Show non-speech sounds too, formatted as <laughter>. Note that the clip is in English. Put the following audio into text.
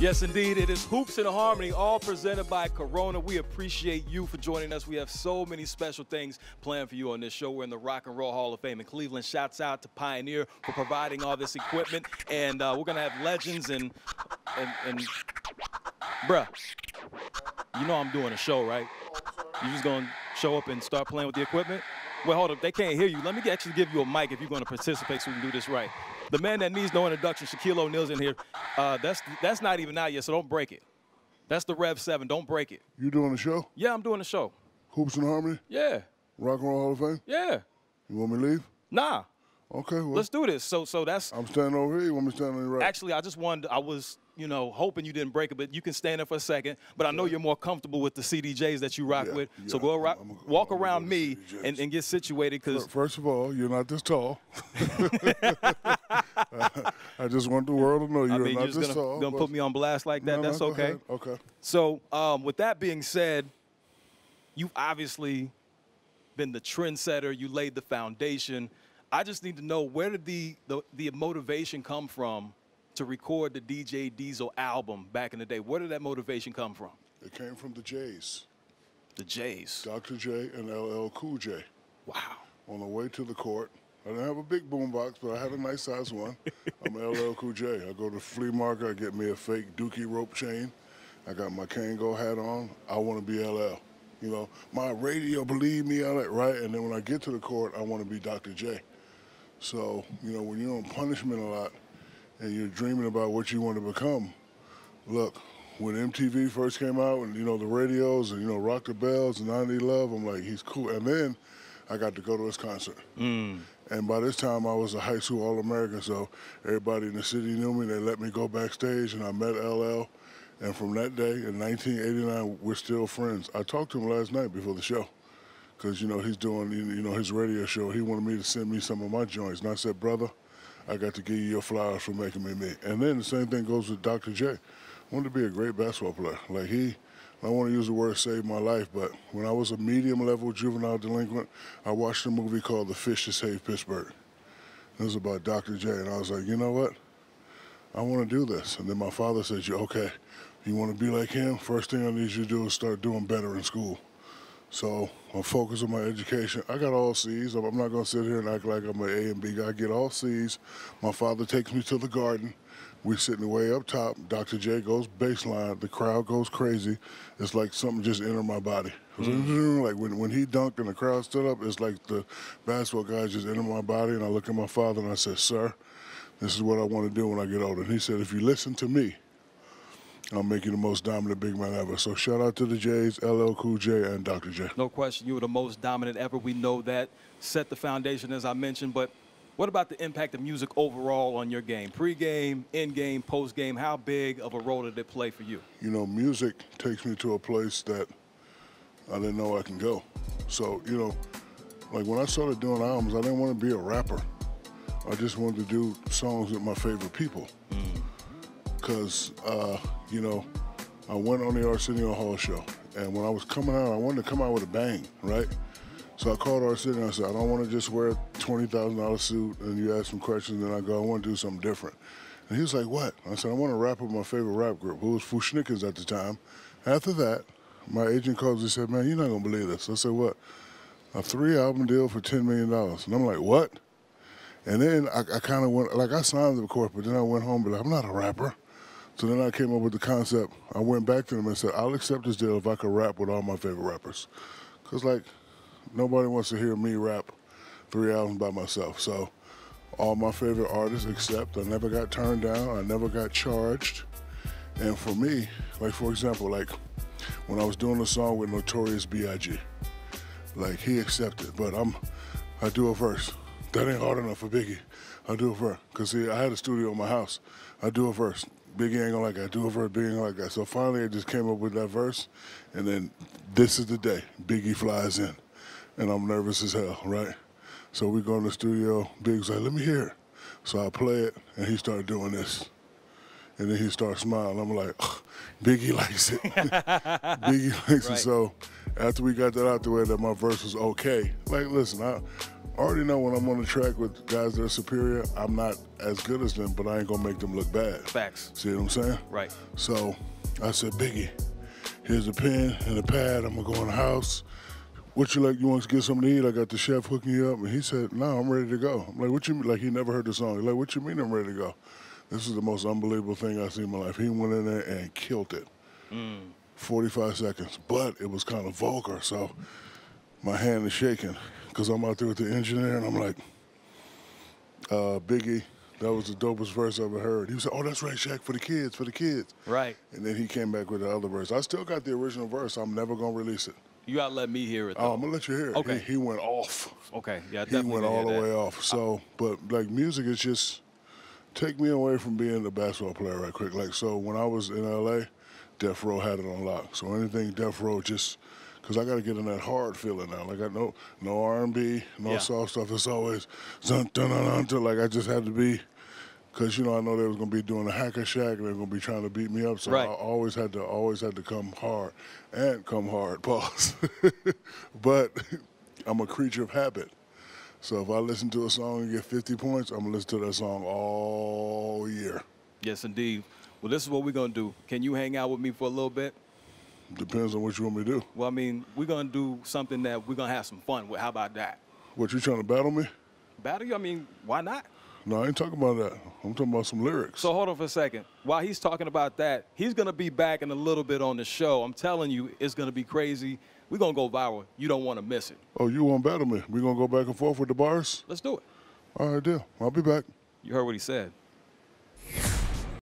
Yes, indeed. It is Hoops in Harmony, all presented by Corona. We appreciate you for joining us. We have so many special things planned for you on this show. We're in the Rock and Roll Hall of Fame in Cleveland. Shouts out to Pioneer for providing all this equipment. And uh, we're going to have legends and, and, and, bruh, you know I'm doing a show, right? You just going to show up and start playing with the equipment? Well, hold up. They can't hear you. Let me actually give you a mic if you're going to participate so we can do this right. The man that needs no introduction, Shaquille O'Neal's in here. Uh, that's that's not even out yet, so don't break it. That's the Rev 7. Don't break it. You doing the show? Yeah, I'm doing the show. Hoops and Harmony? Yeah. Rock and Roll Hall of Fame? Yeah. You want me to leave? Nah. Okay, well. Let's do this. So so that's I'm standing over here. You want me to stand on your right? Actually, I just wanted I was, you know, hoping you didn't break it, but you can stand there for a second. But I know you're more comfortable with the CDJs that you rock Yeah, with. so go I'm- I'm- walk I'm around me and, and get situated because First of all, you're not this tall. <laughs> I just want the world to know you're I mean, not you're just this gonna, tall. gonna put me on blast like that. No, no, That's go okay. ahead. Okay. So, um, with that being said, you've obviously been the trendsetter. You laid the foundation. I just need to know where did the, the the motivation come from to record the DJ Diesel album back in the day? Where did that motivation come from? It came from the Jays, The Jays. Dr. J and LL Cool J. Wow. On the way to the court, I didn't have a big boombox, but I had a nice size one. I'm <laughs> LL Cool J. I go to the flea market, I get me a fake Dookie rope chain. I got my Kangol hat on. I want to be LL. You know, my radio, believe me, on it, right? And then when I get to the court, I want to be Dr. J. So, you know, when you're on punishment a lot and you're dreaming about what you want to become, look, when MTV first came out and, you know, the radios and, you know, Rock the Bells and I Need Love, I'm like, he's cool. And then I got to go to his concert. Mm. And by this time, I was a high school All American, so everybody in the city knew me. They let me go backstage, and I met LL. And from that day, in 1989, we're still friends. I talked to him last night before the show, because you know he's doing you you know his radio show. He wanted me to send me some of my joints, and I said, brother, I got to give you your flowers for making me me. And then the same thing goes with Dr. J. I wanted to be a great basketball player. Like he, I don't want to use the word save my life, but when I was a medium level juvenile delinquent, I watched a movie called The Fish That Saved Pittsburgh. It was about Dr. J, and I was like, you know what? I want to do this. And then my father said, you okay? You want to be like him? First thing I need you to do is start doing better in school. So I'm focused on my education. I got all C's. I'm not going to sit here and act like I'm an A and B guy. I get all C's. My father takes me to the garden. We're sitting way up top. Dr. J goes baseline. The crowd goes crazy. It's like something just entered my body. Was mm. Like when, when he dunked and the crowd stood up, it's like the basketball guys just entered my body. And I look at my father and I said, Sir, this is what I want to do when I get older. And he said, If you listen to me, I'll make you the most dominant big man ever. So shout out to the Jays, LL Cool J, and Dr. J. No question, you were the most dominant ever. We know that. Set the foundation, as I mentioned. But what about the impact of music overall on your game? Pre-game, in-game, post-game. How big of a role did it play for you? You know, music takes me to a place that I didn't know I can go. So, you know, like when I started doing albums, I didn't want to be a rapper. I just wanted to do songs with my favorite people. Mm. Because, uh, you know, I went on the Arsenio Hall show. And when I was coming out, I wanted to come out with a bang, right? So I called Arsenio and I said, I don't want to just wear a $20,000 suit and you ask some questions and I go, I want to do something different. And he was like, what? I said, I want to rap with my favorite rap group, who was Fu-Schnickens at the time. After that, my agent calls and said, man, you're not going to believe this. I said, what? A three album deal for $10 million. And I'm like, what? And then I, I kind of went, like I signed the court, but then I went home, but like, I'm not a rapper. So then I came up with the concept. I went back to them and said, I'll accept this deal if I could rap with all my favorite rappers. Because, like, nobody wants to hear me rap three albums by myself. So all my favorite artists accept. I never got turned down. I never got charged. And for me, like, for example, like, when I was doing a song with Notorious B.I.G., like, he accepted, but I'm, I do a verse. That ain't hard enough for Biggie. I do a verse. Because, see, I had a studio in my house. I do it verse. Biggie ain't gonna like that. I do a verse, Biggie ain't gonna like that. So finally, I just came up with that verse, and then this is the day. Biggie flies in, and I'm nervous as hell, right? So we go in the studio. Big's like, let me hear it. So I play it, and he started doing this. And then he starts smiling. I'm like, "Ugh, Biggie <laughs> likes it. <laughs> Biggie likes Right. it. So after we got that out the way that my verse was okay, like, listen, I, I already know when I'm on the track with guys that are superior, I'm not as good as them, but I ain't gonna make them look bad. Facts. See what I'm saying? Right. So I said, Biggie, here's a pen and a pad. I'm gonna go in the house. What you like? You want to get something to eat? I got the chef hooking you up. And he said, No, I'm ready to go. I'm like, What you mean? Like, he never heard the song. He's like, What you mean I'm ready to go? This is the most unbelievable thing I've seen in my life. He went in there and killed it. Mm. 45 seconds. But it was kind of vulgar, so my hand is shaking because I'm out there with the engineer and I'm like, uh, Biggie, that was the dopest verse I ever heard. He said, Oh, that's right, Shaq, for the kids, for the kids. Right. And then he came back with the other verse. I still got the original verse. I'm never gonna release it. You gotta let me hear it. Oh, I'm gonna let you hear it. Okay. He, he went off. okay. Yeah. I He went all the that. way off. So, but like music is just take me away from being a basketball player right quick. Like so, when I was in LA, Death Row had it on lock. So anything Death Row just. Cause I gotta get in that hard feeling now. Like I know no R and B, no Yeah. soft stuff. It's always dun dun dun dun. Like I just had to be, cause you know I know they was gonna be doing a Hack-a-Shaq. and They were gonna be trying to beat me up. So Right. I always had to always had to come hard and come hard. <laughs> Pause. but I'm a creature of habit. So if I listen to a song and get 50 points, I'm gonna listen to that song all year. Yes, indeed. Well, this is what we're gonna do. Can you hang out with me for a little bit? Depends on what you want me to do. Well, I mean, we're gonna do something that we're gonna have some fun with. How about that? What you trying to battle me? Battle you? I mean, why not? No, I ain't talking about that. I'm talking about some lyrics. So hold on for a second. While he's talking about that, he's gonna be back in a little bit on the show. I'm telling you, it's gonna be crazy. We're gonna go viral. You don't want to miss it. oh, you want to battle me? We're gonna go back and forth with the bars? Let's do it. All right, deal. I'll be back. You heard what he said.